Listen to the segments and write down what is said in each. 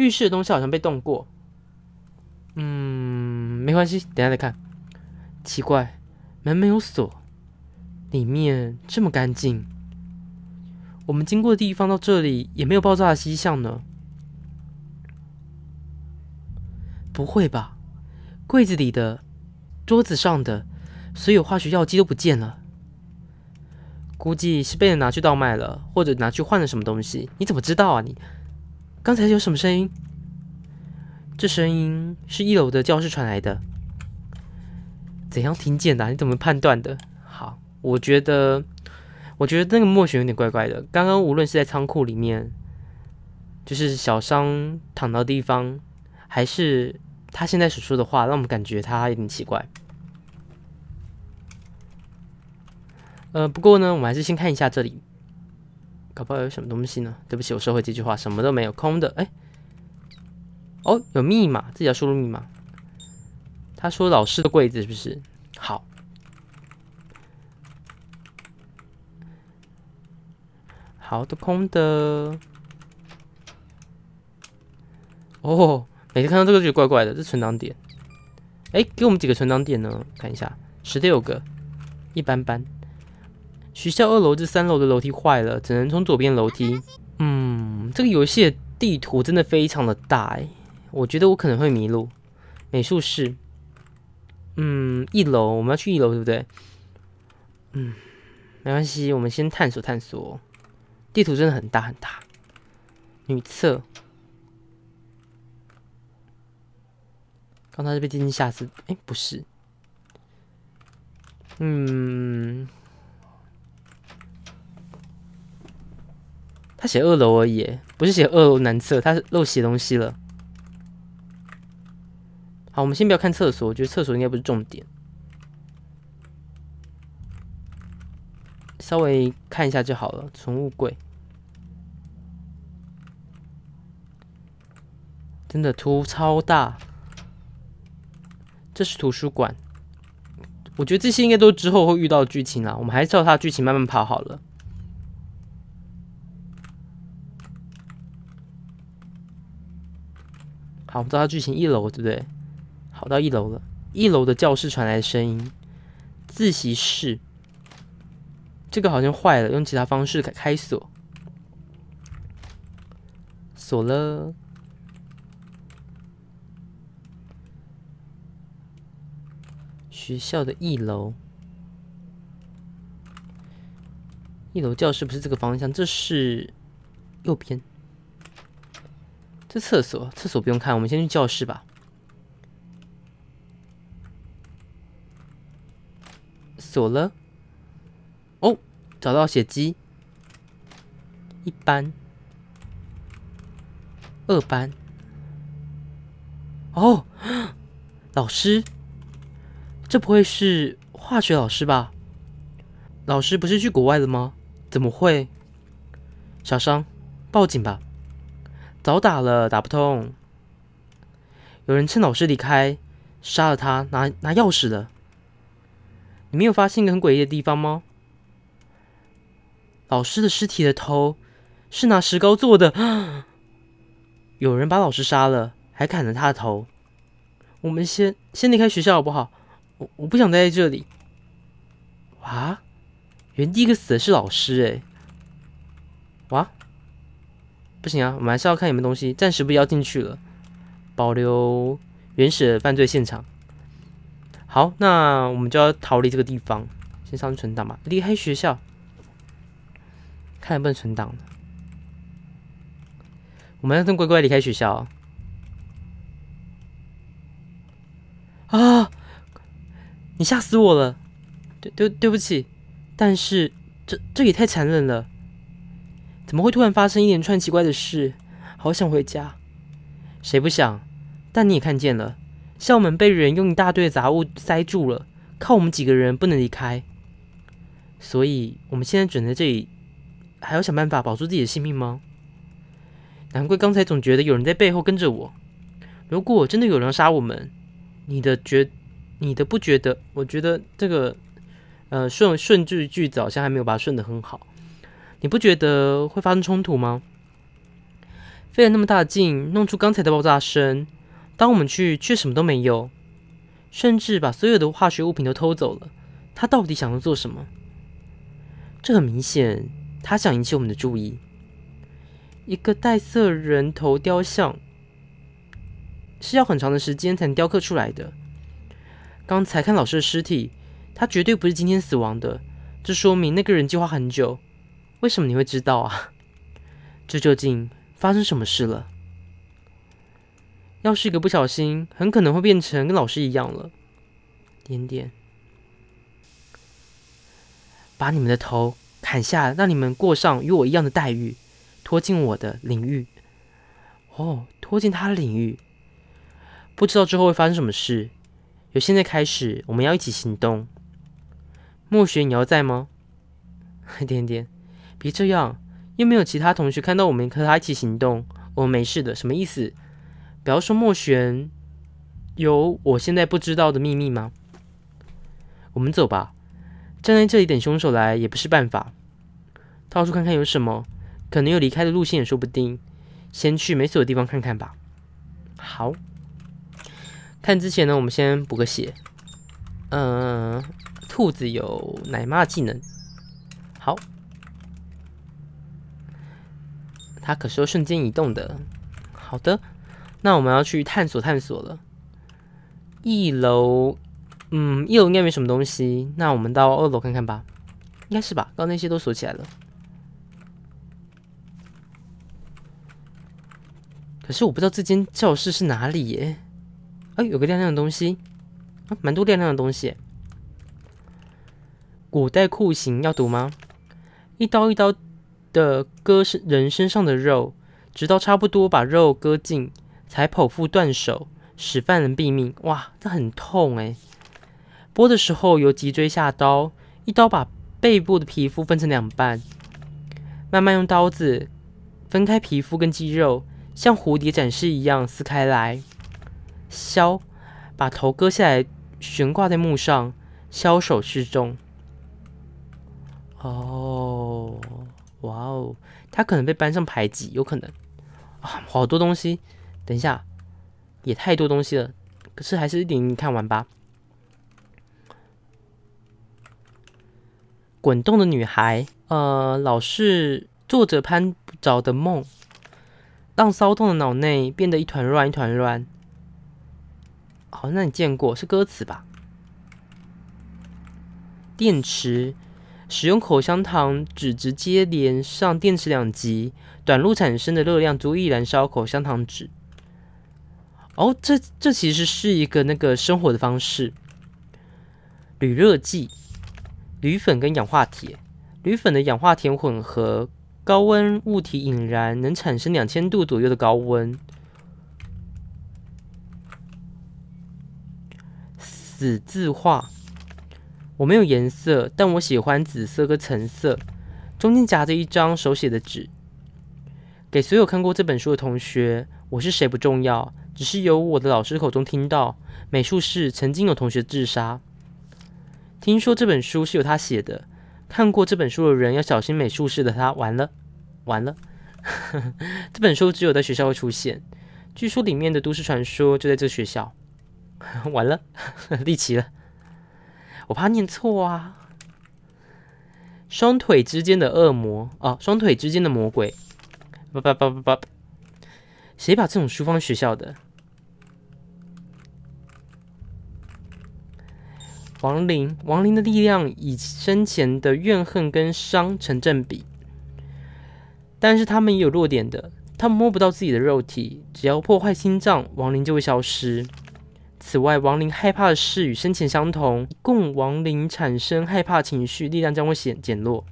浴室的东西好像被动过。嗯，没关系，等下再看。奇怪，门没有锁，里面这么干净。我们经过的地方到这里也没有爆炸的迹象呢。不会吧？柜子里的、桌子上的所有化学药剂都不见了。估计是被人拿去倒卖了，或者拿去换了什么东西。你怎么知道啊？你刚才有什么声音？这声音是一楼的教室传来的。怎样听见的？你怎么判断的？好，我觉得，我觉得那个默许有点怪怪的。刚刚无论是在仓库里面，就是小商躺到地方，还是他现在所说的话，让我们感觉他有点奇怪。呃，不过呢，我们还是先看一下这里，搞不好有什么东西呢？对不起，我收回这句话，什么都没有，空的。哎，哦，有密码，自己要输入密码。他说老师的柜子是不是？好，好的，空的。哦，每次看到这个就怪怪的，这存档点。哎，给我们几个存档点呢？看一下，十六个，一般般。学校二楼至三楼的楼梯坏了，只能从左边楼梯。嗯，这个游戏的地图真的非常的大哎，我觉得我可能会迷路。美术室，嗯，一楼我们要去一楼对不对？嗯，没关系，我们先探索探索。地图真的很大很大。女厕，刚才是被进进下次，哎，不是，嗯。他写二楼而已，不是写二楼男厕，他是漏写东西了。好，我们先不要看厕所，我觉得厕所应该不是重点。稍微看一下就好了。宠物柜，真的图超大。这是图书馆，我觉得这些应该都之后会遇到剧情啦。我们还是照它剧情慢慢跑好了。好，我们知道剧情一楼对不对？好，到一楼了。一楼的教室传来声音，自习室。这个好像坏了，用其他方式开开锁。锁了。学校的一楼，一楼教室不是这个方向，这是右边。这厕所，厕所不用看，我们先去教室吧。锁了。哦，找到血迹。一班，二班。哦，老师，这不会是化学老师吧？老师不是去国外了吗？怎么会？小伤，报警吧。早打了，打不通。有人趁老师离开，杀了他，拿拿钥匙了。你没有发现一个很诡异的地方吗？老师的尸体的头是拿石膏做的。有人把老师杀了，还砍了他的头。我们先先离开学校好不好？我我不想待在这里。哇，原地一个死的是老师哎。哇。不行啊，我们还是要看有没有东西。暂时不要进去了，保留原始的犯罪现场。好，那我们就要逃离这个地方，先上存档吧。离开学校，看能不能存档我们要真乖乖离开学校啊！你吓死我了，对对对不起，但是这这也太残忍了。怎么会突然发生一连串奇怪的事？好想回家，谁不想？但你也看见了，校门被人用一大堆杂物塞住了，靠我们几个人不能离开，所以我们现在准在这里，还要想办法保住自己的性命吗？难怪刚才总觉得有人在背后跟着我。如果真的有人杀我们，你的觉，你的不觉得？我觉得这个，呃，顺顺句句子好像还没有把它顺得很好。你不觉得会发生冲突吗？费了那么大劲，弄出刚才的爆炸声，当我们去却什么都没有，甚至把所有的化学物品都偷走了。他到底想要做什么？这很明显，他想引起我们的注意。一个带色人头雕像是要很长的时间才能雕刻出来的。刚才看老师的尸体，他绝对不是今天死亡的，这说明那个人计划很久。为什么你会知道啊？这究竟发生什么事了？要是一个不小心，很可能会变成跟老师一样了。点点。把你们的头砍下，让你们过上与我一样的待遇，拖进我的领域。哦，拖进他的领域，不知道之后会发生什么事。由现在开始，我们要一起行动。莫雪，你要在吗？点点，别这样，又没有其他同学看到我们和他一起行动。我们没事的，什么意思？不要说莫玄有我现在不知道的秘密吗？我们走吧。站在这里等凶手来也不是办法，到处看看有什么，可能有离开的路线也说不定。先去没锁的地方看看吧。好，看之前呢，我们先补个血。嗯，兔子有奶妈技能。好，它可是会瞬间移动的。好的，那我们要去探索探索了。一楼。嗯，一楼应该没什么东西，那我们到二楼看看吧，应该是吧？刚那些都锁起来了，可是我不知道这间教室是哪里耶。哎，有个亮亮的东西，啊，蛮多亮亮的东西。古代酷刑要读吗？一刀一刀的割身人身上的肉，直到差不多把肉割尽，才剖腹断手，使犯人毙命。哇，这很痛哎。剥的时候由脊椎下刀，一刀把背部的皮肤分成两半，慢慢用刀子分开皮肤跟肌肉，像蝴蝶展示一样撕开来。削，把头割下来悬挂在木上，枭首示众。哦，哇哦，他可能被班上排挤，有可能啊，好多东西。等一下，也太多东西了，可是还是一点点看完吧。滚动的女孩，呃，老是做着攀不着的梦，让骚动的脑内变得一团乱，一团乱。好，那你见过是歌词吧？电池使用口香糖纸直接连上电池两极，短路产生的热量足以燃烧口香糖纸。哦，这这其实是一个那个生活的方式，铝热剂。铝粉跟氧化铁，铝粉的氧化铁混合，高温物体引燃能产生两千度左右的高温。死字画，我没有颜色，但我喜欢紫色跟橙色，中间夹着一张手写的纸。给所有看过这本书的同学，我是谁不重要，只是由我的老师口中听到，美术室曾经有同学自杀。听说这本书是由他写的，看过这本书的人要小心美术室的他。完了，完了，这本书只有在学校会出现。据说里面的都市传说就在这学校。完了，立奇了，我怕念错啊。双腿之间的恶魔哦，双腿之间的魔鬼。不不不不不，谁把这种书放学校的？亡灵，亡灵的力量以生前的怨恨跟伤成正比，但是他们也有弱点的。他们摸不到自己的肉体，只要破坏心脏，亡灵就会消失。此外，亡灵害怕的事与生前相同，共亡灵产生害怕情绪，力量将会减减弱。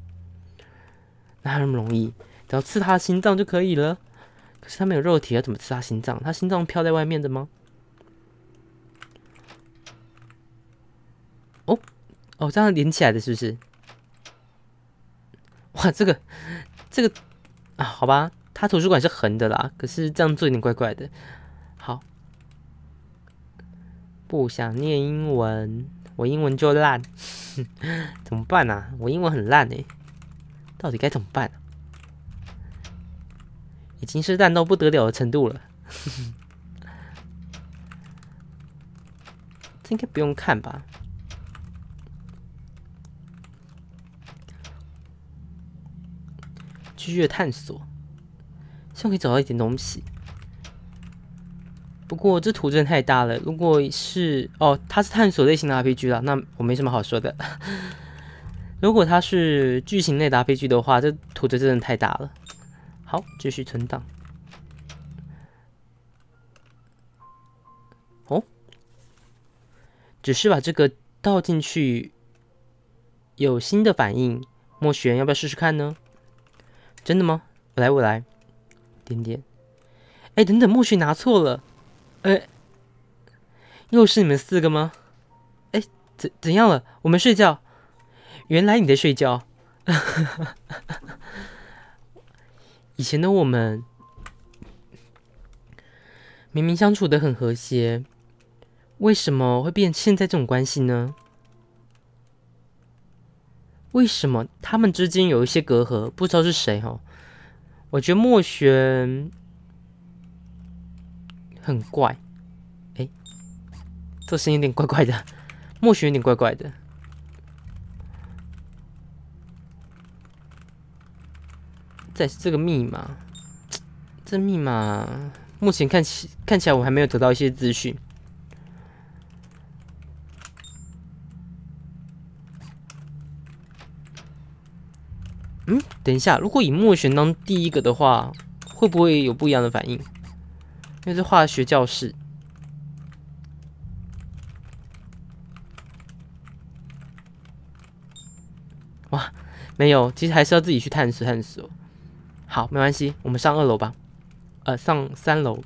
哪有那么容易？只要刺他心脏就可以了。可是他没有肉体，要怎么刺他心脏？他心脏飘在外面的吗？哦，哦，这样连起来的，是不是？哇，这个，这个啊，好吧，他图书馆是横的啦，可是这样做有点怪怪的。不想念英文，我英文就烂，怎么办啊？我英文很烂哎，到底该怎么办？已经是烂到不得了的程度了。这应该不用看吧？继续探索，希望可以找到一点东西。不过这图真的太大了，如果是哦，它是探索类型的 RPG 了，那我没什么好说的。如果它是剧情类的 RPG 的话，这图就真的太大了。好，继续存档。哦，只是把这个倒进去，有新的反应。莫璇，要不要试试看呢？真的吗？我来，我来。点点。哎，等等，莫璇拿错了。哎，又是你们四个吗？哎，怎怎样了？我们睡觉。原来你在睡觉。以前的我们明明相处的很和谐，为什么会变现在这种关系呢？为什么他们之间有一些隔阂？不知道是谁哦。我觉得莫玄很怪，哎，这声音有点怪怪的，莫璇有点怪怪的。在这个密码，这密码目前看起看起来我还没有得到一些资讯。嗯，等一下，如果以墨璇当第一个的话，会不会有不一样的反应？因为是化学教室。哇，没有，其实还是要自己去探索探索。好，没关系，我们上二楼吧。呃，上三楼，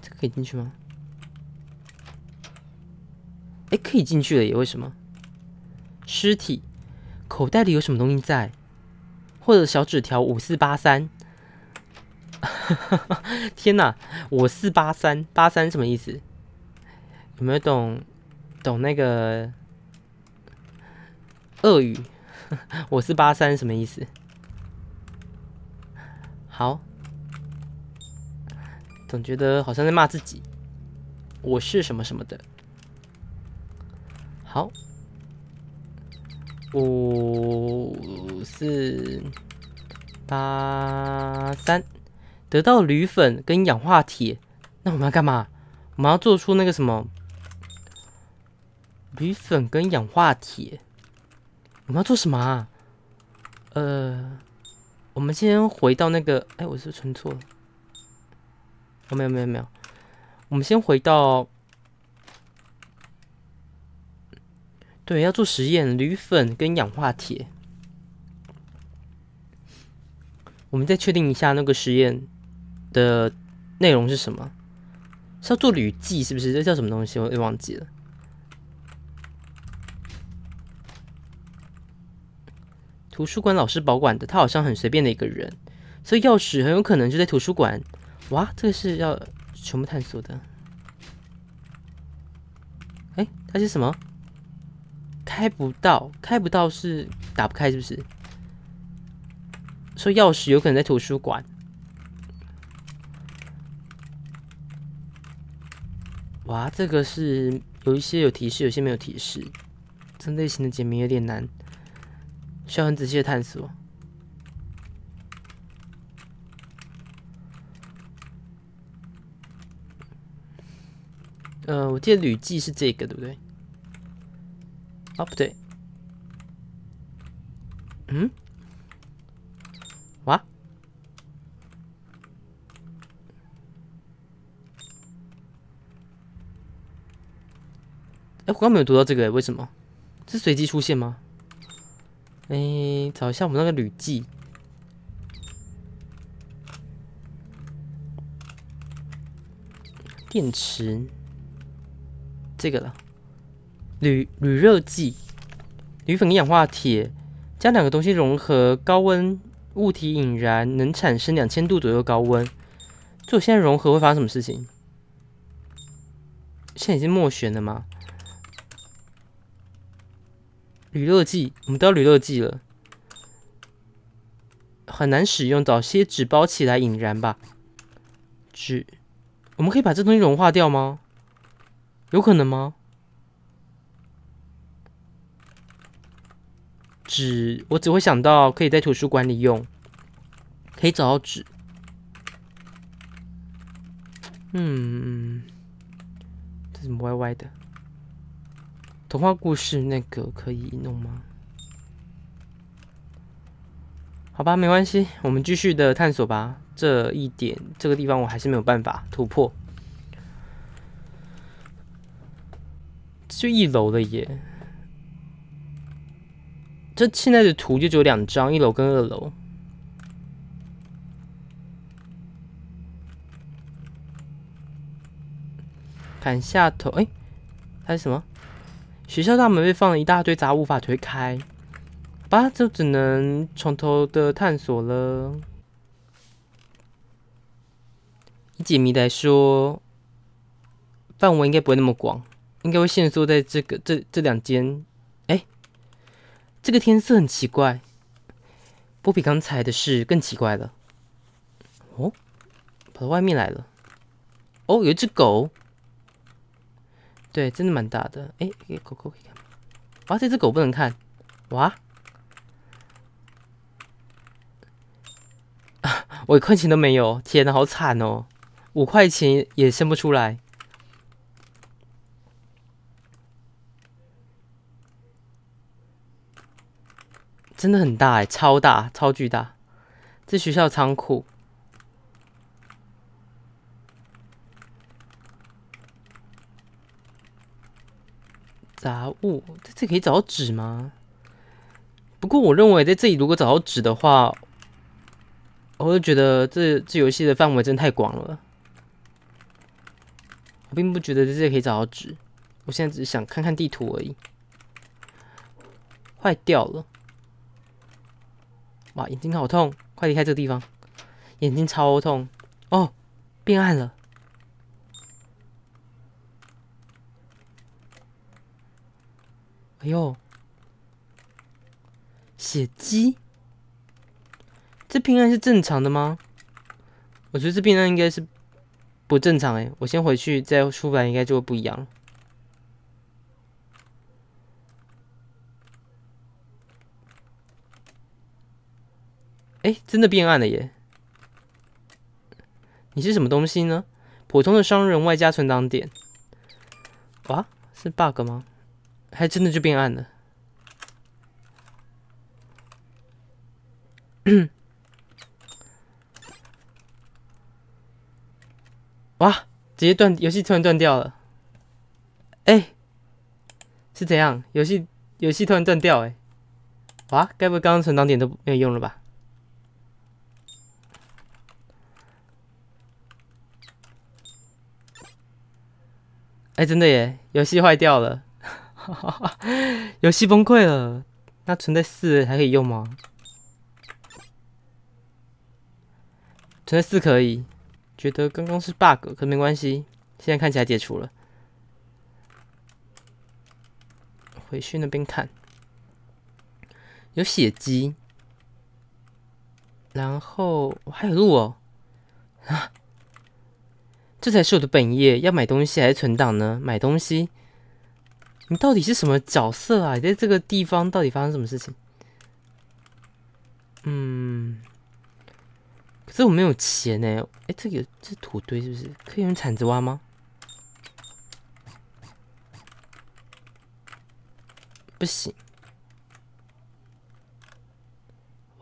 这可以进去吗？哎，可以进去了耶？为什么？尸体口袋里有什么东西在？或者小纸条五四八三？天哪，我四八三八三什么意思？有没有懂懂那个鳄语？我是八三什么意思？好，总觉得好像在骂自己。我是什么什么的。好，五四八三，得到铝粉跟氧化铁。那我们要干嘛？我们要做出那个什么？铝粉跟氧化铁。我们要做什么啊？呃，我们先回到那个……哎，我是存错了。哦，没有没有没有，我们先回到……对，要做实验，铝粉跟氧化铁。我们再确定一下那个实验的内容是什么？是要做旅记是不是？这叫什么东西？我也忘记了。图书馆老师保管的，他好像很随便的一个人，所以钥匙很有可能就在图书馆。哇，这个是要全部探索的。哎，它是什么？开不到，开不到是打不开，是不是？说钥匙有可能在图书馆。哇，这个是有一些有提示，有些没有提示。这类型的解谜有点难。需要很仔细的探索。呃，我记得铝记是这个，对不对？哦，不对。嗯？哇？哎，我刚没有读到这个，为什么？是随机出现吗？哎，找一下我们那个铝剂电池，这个了。铝铝热剂，铝粉跟氧化铁将两个东西融合，高温物体引燃，能产生两千度左右高温。就现在融合会发生什么事情？现在已经默旋了吗？铝热剂，我们都要铝热剂了。很难使用，找些纸包起来引燃吧。纸，我们可以把这东西融化掉吗？有可能吗？纸，我只会想到可以在图书馆里用，可以找到纸。嗯，这怎么歪歪的？童话故事那个可以弄吗？好吧，没关系，我们继续的探索吧。这一点，这个地方我还是没有办法突破。就一楼了耶！这现在的图就只有两张，一楼跟二楼。砍下头，哎，还是什么？学校大门被放了一大堆杂物，无法推开。吧，就只能从头的探索了。以解谜来说，范围应该不会那么广，应该会限缩在这个这这两间。哎，这个天色很奇怪，不比刚才的事更奇怪了。哦，跑到外面来了。哦，有一只狗。对，真的蛮大的。哎，狗狗可以看。哇，这只狗不能看。哇！我一块钱都没有，天哪，好惨哦！五块钱也生不出来，真的很大哎，超大，超巨大！这学校仓库，杂物，在这可以找到纸吗？不过我认为在这里如果找到纸的话。我就觉得这这游戏的范围真的太广了，我并不觉得在这里可以找到纸，我现在只是想看看地图而已。坏掉了，哇，眼睛好痛，快离开这个地方，眼睛超痛哦，变暗了，哎呦，血迹。这病案是正常的吗？我觉得这病案应该是不正常哎，我先回去再出来，应该就会不一样了。哎，真的变暗了耶！你是什么东西呢？普通的商人外加存档点。哇，是 bug 吗？还真的就变暗了。哇！直接断游戏，突然断掉了。哎，是怎样？游戏游戏突然断掉？哎，哇！该不会刚刚存档点都没有用了吧？哎，真的耶！游戏坏掉了，游戏崩溃了。那存在四还可以用吗？存在四可以。觉得刚刚是 bug，可没关系，现在看起来解除了。回去那边看，有血迹，然后我还有路哦，啊，这才是我的本业。要买东西还是存档呢？买东西，你到底是什么角色啊？你在这个地方到底发生什么事情？嗯。可是我没有钱呢。哎，这个这土堆是不是可以用铲子挖吗？不行。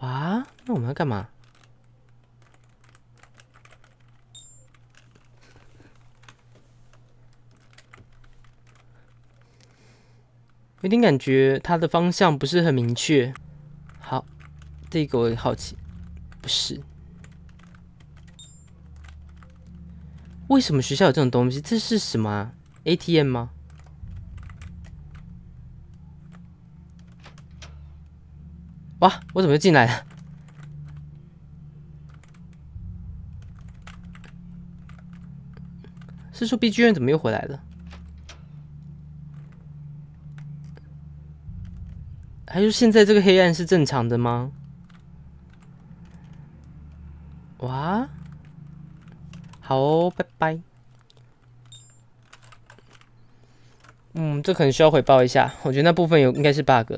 哇，那我们要干嘛？有点感觉它的方向不是很明确。好，这个我好奇，不是。为什么学校有这种东西？这是什么啊？ATM 吗？哇！我怎么又进来了？是说 B G 院怎么又回来了？还是现在这个黑暗是正常的吗？哇，好哦，拜拜。嗯，这可能需要回报一下，我觉得那部分有应该是 bug。